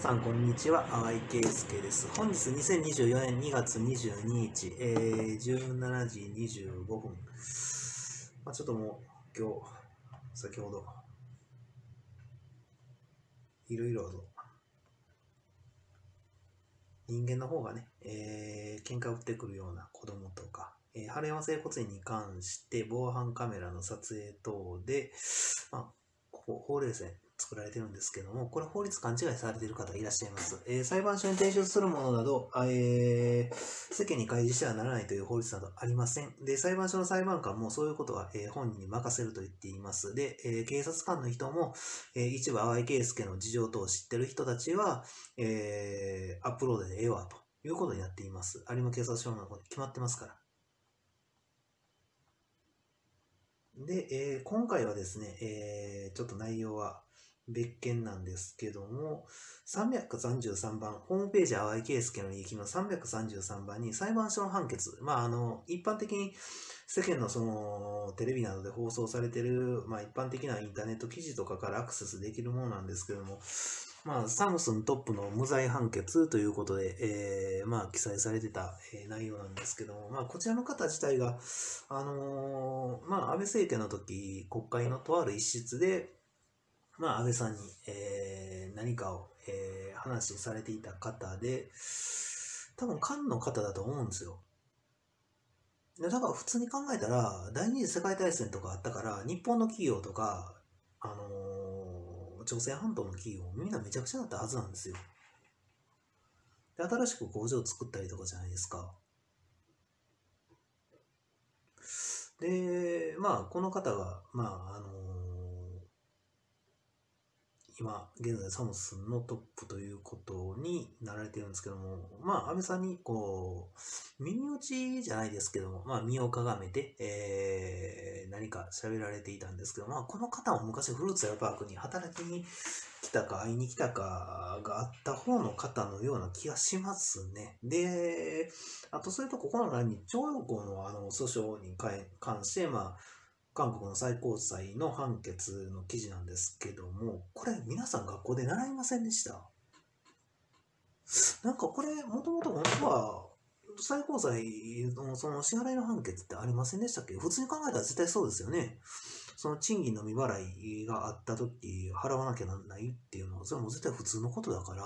さん、こんにちは。淡井圭介です。本日2024年2月22日、えー、17時25分。まあ、ちょっともう、今日、先ほど、いろいろと、人間の方がね、えー、喧嘩を売ってくるような子供とか、えー、春山整骨院に関して防犯カメラの撮影等で、まあ、ほうれい線作られてるんですけども、これ法律勘違いされてる方いらっしゃいます。えー、裁判所に提出するものなど、えー、世間に開示してはならないという法律などありません。で、裁判所の裁判官もそういうことは、えー、本人に任せると言っています。で、えー、警察官の人も、えー、一部淡井圭介の事情等を知ってる人たちは、えー、アップロードでええわということになっています。有馬警察署の方で決まってますから。で、えー、今回はですね、えー、ちょっと内容は、別件なんですけども、333番、ホームページ淡井圭介の利益の333番に裁判所の判決、まあ、あの、一般的に世間のその、テレビなどで放送されてる、まあ、一般的なインターネット記事とかからアクセスできるものなんですけども、まあ、サムスントップの無罪判決ということで、えー、まあ、記載されてた、え、内容なんですけども、まあ、こちらの方自体が、あのー、まあ、安倍政権の時、国会のとある一室で、まあ、安倍さんに、えー、何かを、えー、話されていた方で、多分、官の方だと思うんですよ。でだから普通に考えたら、第二次世界大戦とかあったから、日本の企業とか、あのー、朝鮮半島の企業、みんなめちゃくちゃだったはずなんですよ。で、新しく工場を作ったりとかじゃないですか。で、まあ、この方が、まあ、あのー今現在サムスンのトップということになられてるんですけども、まあ、安倍さんに、こう、耳打ちじゃないですけども、まあ、身をかがめて、えー、何か喋られていたんですけど、まあ、この方も昔フルーツやパークに働きに来たか、会いに来たかがあった方の方のような気がしますね。で、あと、それとここの欄に、徴用工のあの訴訟に関して、まあ、韓国の最高裁の判決の記事なんですけども、これ皆さん学校で習いませんでした？なんかこれ、もともと本当は、最高裁のその支払いの判決ってありませんでしたっけ？普通に考えたら絶対そうですよね。その賃金の未払いがあった時、払わなきゃならないっていうのは、それも絶対普通のことだから、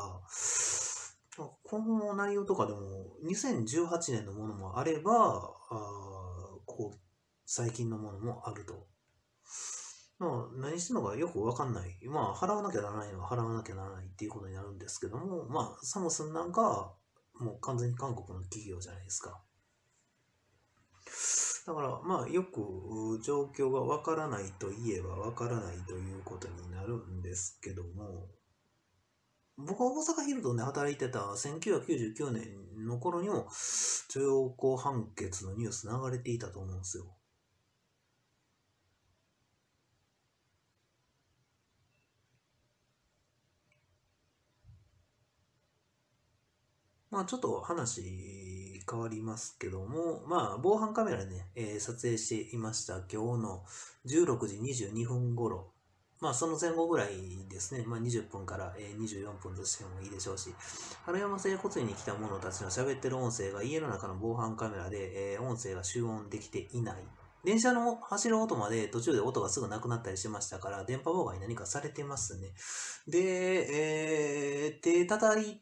この内容とかでも、2018年のものもあれば、あ最近のものもあると。まあ、何してんのかよくわかんない。まあ、払わなきゃならないのは払わなきゃならないっていうことになるんですけども、まあ、サムスンなんかはもう完全に韓国の企業じゃないですか。だから、まあ、よく状況がわからないといえばわからないということになるんですけども、僕は大阪ヒルトンで働いてた1999年の頃にも、徴用工判決のニュース流れていたと思うんですよ。まあちょっと話変わりますけども、まあ防犯カメラでね、えー、撮影していました今日の16時22分頃、まあその前後ぐらいですね、まあ20分から、24分としてもいいでしょうし、春山整骨院に来た者たちの喋ってる音声が家の中の防犯カメラで、え、音声が集音できていない。電車の走る音まで途中で音がすぐなくなったりしましたから、電波妨害何かされてますね。で、えー、手叩い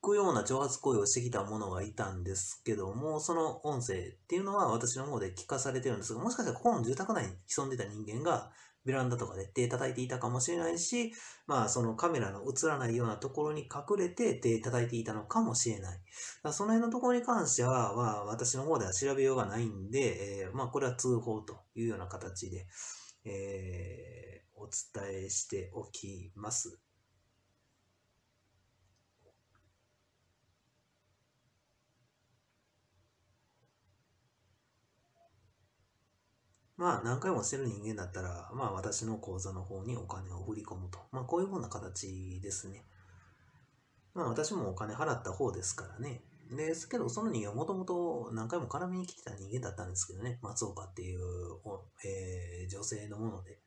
くような挑発行為をしてきた者がいたんですけども、その音声っていうのは私の方で聞かされてるんですが、もしかしたらここの住宅内に潜んでた人間がベランダとかで手叩いていたかもしれないし、まあそのカメラの映らないようなところに隠れて手叩いていたのかもしれない。その辺のところに関しては、まあ私の方では調べようがないんで、えー、まあこれは通報というような形で、えー、お伝えしておきます。まあ何回もしてる人間だったら、まあ私の口座の方にお金を振り込むと。まあこういうふうな形ですね。まあ私もお金払った方ですからね。ですけど、その人間はもともと何回も絡みに来てた人間だったんですけどね。松岡っていう、えー、女性のもので。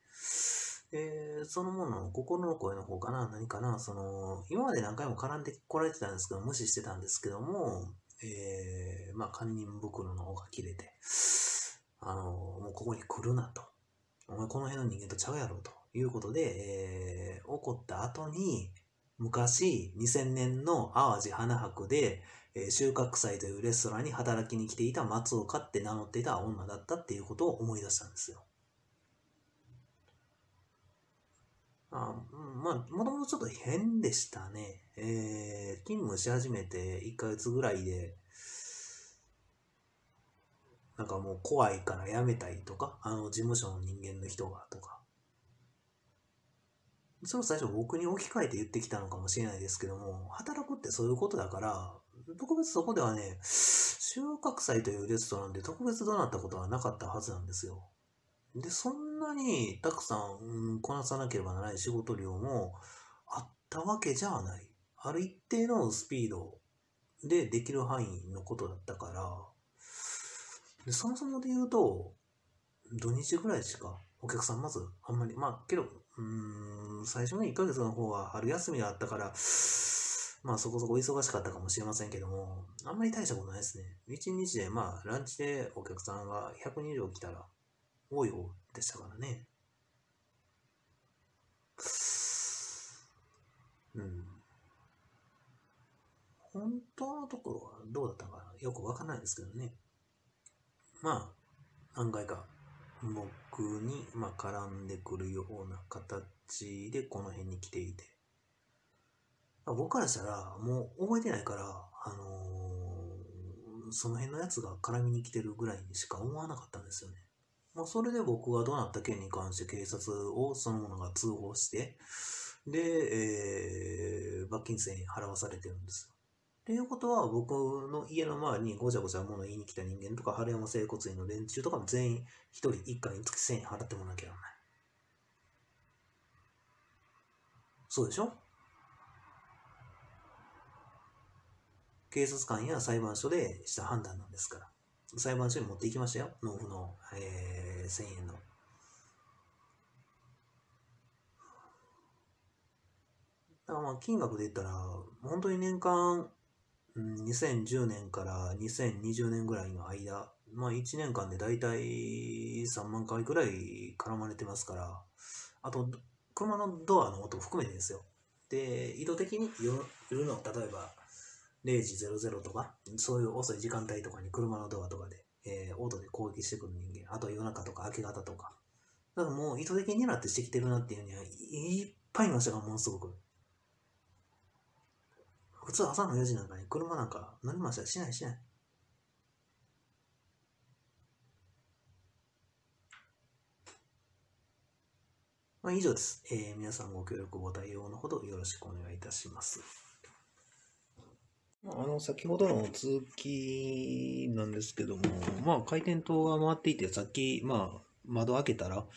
で、そのものの心の声の方かな、何かな、その、今まで何回も絡んでこられてたんですけど、無視してたんですけども、えー、まあ、堪忍袋の方が切れて、あの、もうここに来るなと。お前この辺の人間とちゃうやろということで、えー、怒った後に、昔、2000年の淡路花博で、えー、収穫祭というレストランに働きに来ていた松岡って名乗っていた女だったっていうことを思い出したんですよ。あまあ、もともとちょっと変でしたね。えー、勤務し始めて1ヶ月ぐらいで、なんかもう怖いから辞めたいとか、あの事務所の人間の人がとか。それを最初僕に置き換えて言ってきたのかもしれないですけども、働くってそういうことだから、特別そこではね、収穫祭というレストランで特別どうなったことはなかったはずなんですよ。で、そんなにたくさん、こなさなければならない仕事量もあったわけじゃない。ある一定のスピードでできる範囲のことだったから、でそもそもで言うと、土日ぐらいしかお客さんまずあんまり、まあけど、うん、最初の1ヶ月の方は春休みがあったから、まあそこそこ忙しかったかもしれませんけども、あんまり大したことないですね。1日でまあランチでお客さんが100人以上来たら、多い方でしたからね。うん。本当のところはどうだったかよくわかんないですけどね。まあ、何回か僕に、まあ、絡んでくるような形でこの辺に来ていて。まあ僕からしたら、もう覚えてないから、あのー、その辺のやつが絡みに来てるぐらいにしか思わなかったんですよね。まあ、それで僕がどうなった件に関して警察をそのものが通報して、で、えー、罰金1000円払わされてるんですよ。っていうことは、僕の家の周りにごちゃごちゃ物言いに来た人間とか、春山整骨院の連中とかも全員一人一回につき1000円払ってもらわなきゃならない。そうでしょ？警察官や裁判所でした判断なんですから。裁判所に持っていきましたよ。納付の、えー、1000円の。だからまあ金額で言ったら、本当に年間、うん、2010年から2020年ぐらいの間、まあ1年間で大体3万回くらい絡まれてますから、あと、車のドアの音含めてですよ。で、意図的に夜の、例えば、0時00とか、そういう遅い時間帯とかに車のドアとかで、えー、オートで攻撃してくる人間、あと夜中とか明け方とか。だからもう意図的に狙ってしてきてるなっていうには、いっぱいいましたが、ものすごく。普通朝の4時なんかに車なんか乗りましたしないしない。まあ、以上です、えー。皆さんご協力ご対応のほどよろしくお願いいたします。あの、先ほどの続きなんですけども、まあ、回転灯が回っていて、さっき、まあ、窓開けたら、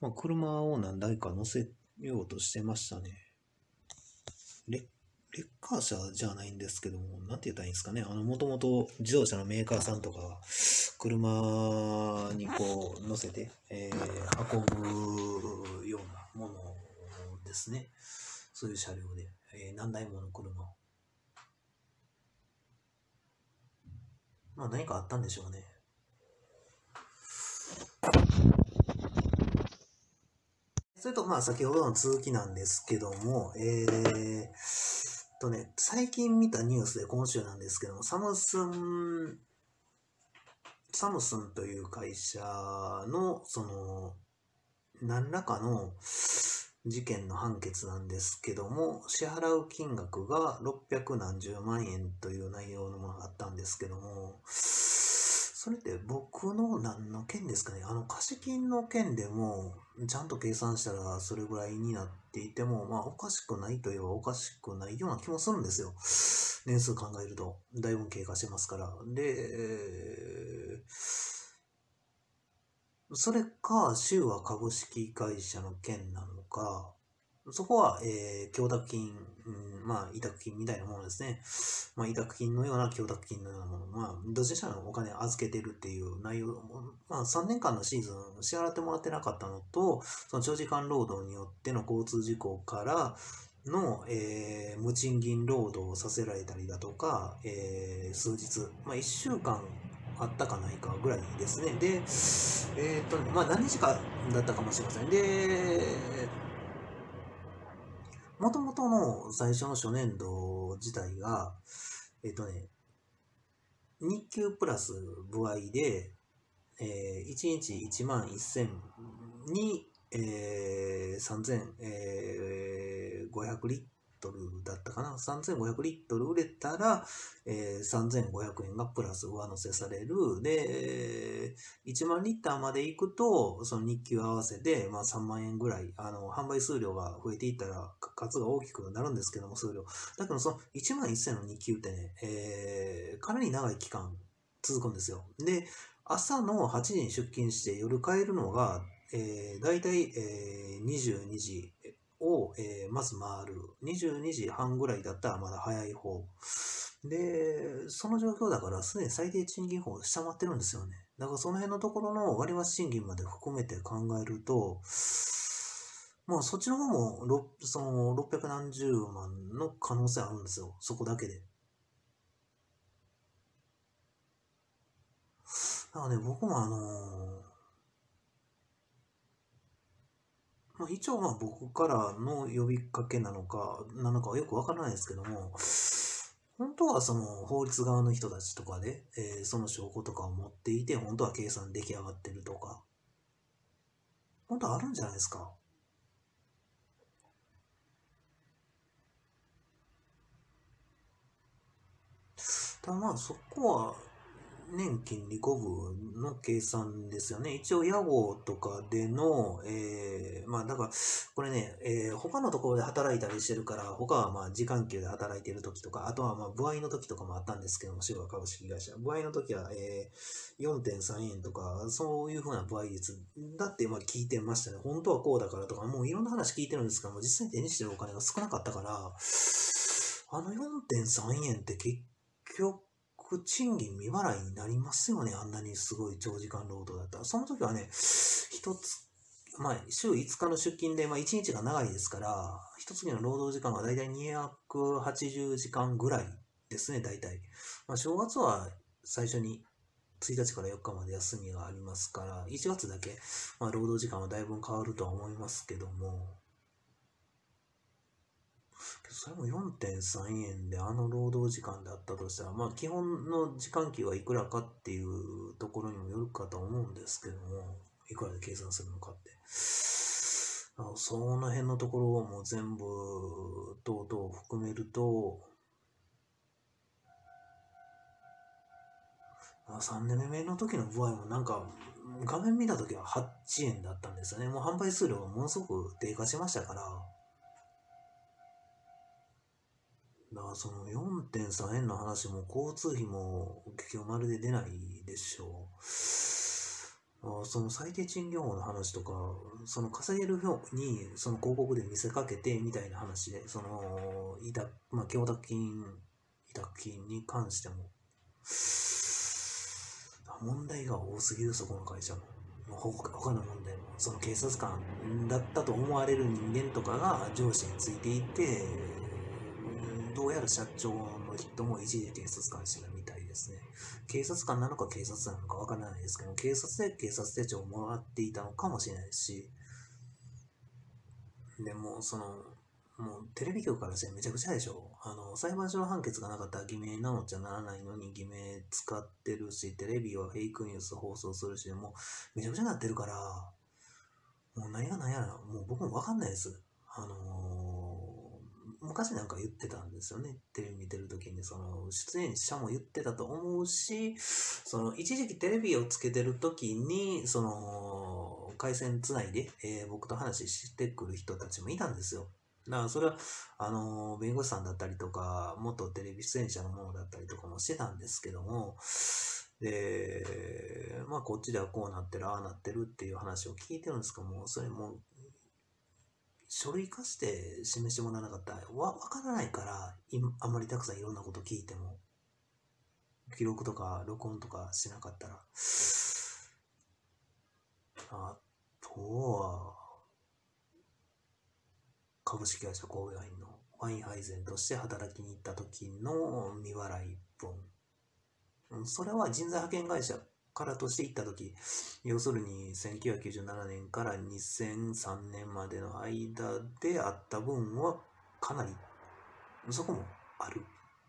まあ、車を何台か乗せようとしてましたね。レッカー車じゃないんですけども、なんて言ったらいいんですかね。あの、もともと自動車のメーカーさんとか、車にこう乗せて、えー、運ぶようなものですね。そういう車両で、えー、何台もの車をまあ何かあったんでしょうね。それとまあ先ほどの続きなんですけども、えー、とね、最近見たニュースで今週なんですけども、サムスン、サムスンという会社の、その、何らかの、事件の判決なんですけども、支払う金額が600何十万円という内容のものがあったんですけども、それって僕の何の件ですかね？あの貸金の件でも、ちゃんと計算したらそれぐらいになっていても、まあおかしくないといえばおかしくないような気もするんですよ。年数考えると。だいぶ経過してますから。で、それか、州は株式会社の件なのか、そこは、えー、供託金、うん、まあ、委託金みたいなものですね。まあ、委託金のような供託金のようなもの。まあ、どちらかのお金預けてるっていう内容。まあ、3年間のシーズン支払ってもらってなかったのと、その長時間労働によっての交通事故からの、えー、無賃金労働をさせられたりだとか、えー、数日、まあ、1週間あったかないかぐらいですね。で、えっ、と、まあ、何日かだったかもしれません。で、もともとの最初の初年度自体が、えっ、とね、日給プラス歩合で、えー、1日1万1000に、えー、3500、えー、リットルだったかな？3500リットル売れたら、えー、3500円がプラス上乗せされる。で、1万リッターまで行くと、その日給合わせで、まあ3万円ぐらい、あの、販売数量が増えていったら、数が大きくなるんですけども、数量。だけど、その1万1000の日給ってね、えー、かなり長い期間続くんですよ。で、朝の8時に出勤して夜帰るのが、えー、大体、えー、22時を、えー、まず回る。22時半ぐらいだったらまだ早い方。で、その状況だからすでに最低賃金法を下回ってるんですよね。だからその辺のところの割増賃金まで含めて考えると、まあそっちの方もその600何十万の可能性あるんですよ。そこだけで。だからね、僕もあのーまあ、一応まあ僕からの呼びかけなのか、なのかはよくわからないですけども、本当はその法律側の人たちとかで、えー、その証拠とかを持っていて、本当は計算出来上がってるとか、本当はあるんじゃないですか？ただまあそこは、年金利5分の計算ですよね。一応、屋号とかでの、えー、まあ、だから、これね、えー、他のところで働いたりしてるから、他はまあ、時間給で働いてる時とか、あとはまあ、部合の時とかもあったんですけども、塩川株式会社。部合の時は、えー、4.3円とか、そういうふうな部合率だってまあ聞いてましたね。本当はこうだからとか、もういろんな話聞いてるんですけども、実際に手にしてるお金が少なかったから、あの4.3円って結局、賃金未払いになりますよね。あんなにすごい長時間労働だったら。その時はね、一つ、まあ、週5日の出勤で、まあ、1日が長いですから、一月の労働時間はだいたい280時間ぐらいですね、大体。まあ、正月は最初に1日から4日まで休みがありますから、1月だけ、まあ、労働時間はだいぶ変わるとは思いますけども、それも4.3円であの労働時間だったとしたら、まあ基本の時間給はいくらかっていうところにもよるかと思うんですけども、いくらで計算するのかって。その辺のところをもう全部、等々含めると、3年目の時の具合もなんか、画面見た時は8円だったんですよね。もう販売数量がものすごく低下しましたから、だからその4.3円の話も交通費も結局まるで出ないでしょう。その最低賃金法の話とか、その稼げる表にその広告で見せかけてみたいな話で、その、委託、まあ、供託金、委託金に関しても、問題が多すぎる、そこの会社も。他の問題も、その警察官だったと思われる人間とかが上司についていて、うやら社長の人も一時警察官してるみたいですね。警察官なのか警察なのかわからないですけど、警察で警察手帳をもらっていたのかもしれないし、でも、その、もうテレビ局からしてめちゃくちゃでしょ。あの、裁判所の判決がなかったら偽名なのじゃならないのに偽名使ってるし、テレビはフェイクニュース放送するし、もうめちゃくちゃになってるから、もう何が何やら、もう僕もわかんないです。あのー昔なんか言ってたんですよね。テレビ見てる時に、その、出演者も言ってたと思うし、その、一時期テレビをつけてる時に、その、回線つないで、えー、僕と話してくる人たちもいたんですよ。だからそれは、あの、弁護士さんだったりとか、元テレビ出演者のものだったりとかもしてたんですけども、で、まあこっちではこうなってる、ああなってるっていう話を聞いてるんですけども、それも書類化して示してもらわなかった。らわ分からないからあんまりたくさんいろんなこと聞いても記録とか録音とかしなかったら。あとは株式会社神戸ワインのワインハイゼンとして働きに行った時の未払い分それは人材派遣会社からとして行った時要するに1997年から2003年までの間であった分はかなりそこもある。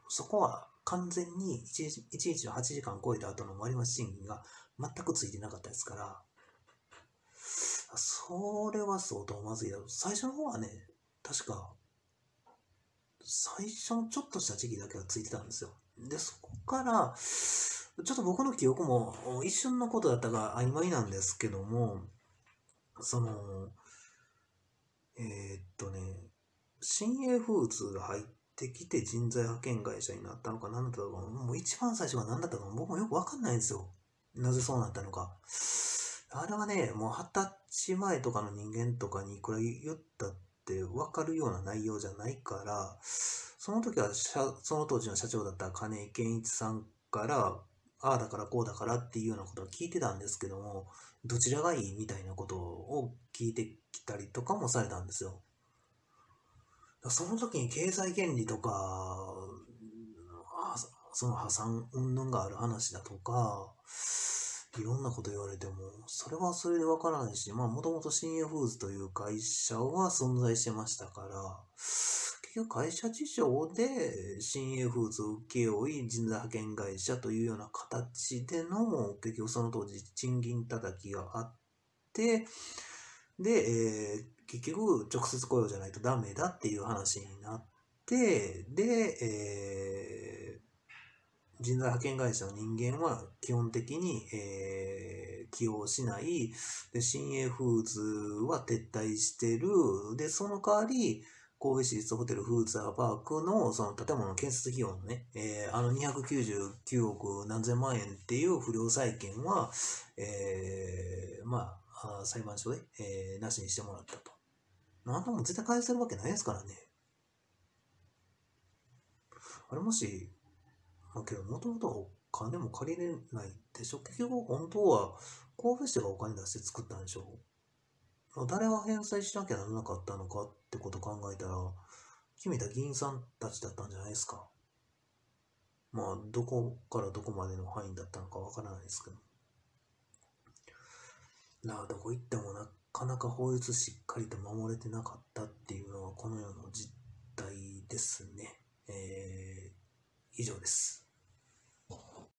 そこは完全に 1, 1日8時間超えた後の割増賃金が全くついてなかったですから。それは相当まずいだろう。最初の方はね確か最初のちょっとした時期だけはついてたんですよ。でそこからちょっと僕の記憶も一瞬のことだったが曖昧なんですけども、その、えー、っとね、新鋭フーズが入ってきて人材派遣会社になったのか何だったのか、もう一番最初が何だったのか僕もよくわかんないんですよ。なぜそうなったのか。あれはね、もう二十歳前とかの人間とかにいくら言ったって分かるような内容じゃないから、その時はその当時の社長だった金井健一さんから、ああだからこうだからっていうようなことは聞いてたんですけども、どちらがいいみたいなことを聞いてきたりとかもされたんですよ。その時に経済原理とか、その破産云々がある話だとか、いろんなこと言われても、それはそれでわからないし、まあもともと新エフーズという会社は存在してましたから、局会社事情で新鋭フーズを請負い人材派遣会社というような形での結局その当時賃金叩きがあってで、えー、結局直接雇用じゃないとダメだっていう話になってで、えー、人材派遣会社の人間は基本的に、えー、起用しない。で、新鋭フーズは撤退してる。で、その代わり、神戸市立ホテルフーツァーパークのその建物建設費用のね、えー、あの299億何千万円っていう不良債権は、えー、まあ、裁判所で、えー、なしにしてもらったと。あんなも絶対返せるわけないですからね。あれもし、まあけど、もともとお金も借りれないでしょ。結局、本当は神戸市がお金出して作ったんでしょう。誰が返済しなきゃならなかったのかってこと考えたら、決めた議員さんたちだったんじゃないですか。まあ、どこからどこまでの範囲だったのかわからないですけど。なあ、どこ行ってもなかなか法律しっかりと守れてなかったっていうのはこの世の実態ですね。えー、以上です。